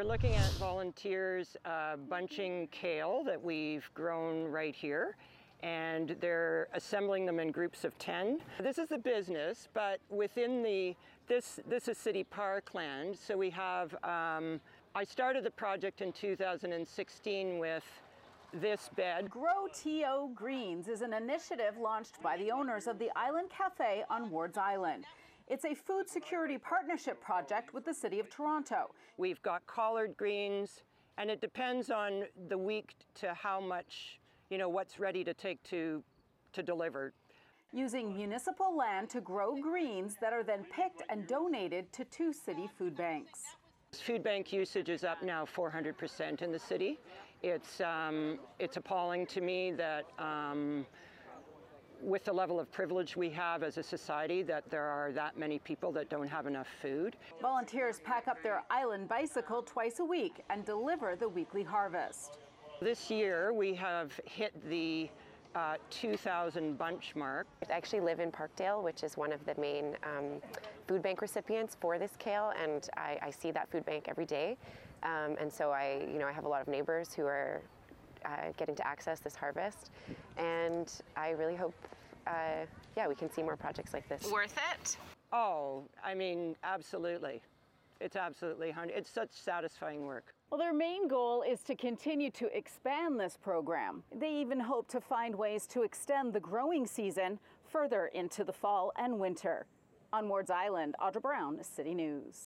we're looking at volunteers uh, bunching kale that we've grown right here. And they're assembling them in groups of 10. This is the business, but within the, this, this is city parkland. So we have, um, I started the project in 2016 with this bed. Grow TO Greens is an initiative launched by the owners of the Island Cafe on Ward's Island. It's a food security partnership project with the City of Toronto. We've got collard greens, and it depends on the week to how much, you know, what's ready to take to, to deliver. Using municipal land to grow greens that are then picked and donated to two city food banks. Food bank usage is up now 400% in the city. It's, um, it's appalling to me that um, with the level of privilege we have as a society that there are that many people that don't have enough food. Volunteers pack up their island bicycle twice a week and deliver the weekly harvest. This year we have hit the uh, 2,000 bunch mark. I actually live in Parkdale, which is one of the main um, food bank recipients for this kale, and I, I see that food bank every day. Um, and so I, you know, I have a lot of neighbors who are uh, getting to access this harvest, and I really hope, uh, yeah, we can see more projects like this. Worth it? Oh, I mean, absolutely. It's absolutely, it's such satisfying work. Well, their main goal is to continue to expand this program. They even hope to find ways to extend the growing season further into the fall and winter. On Ward's Island, Audra Brown, City News.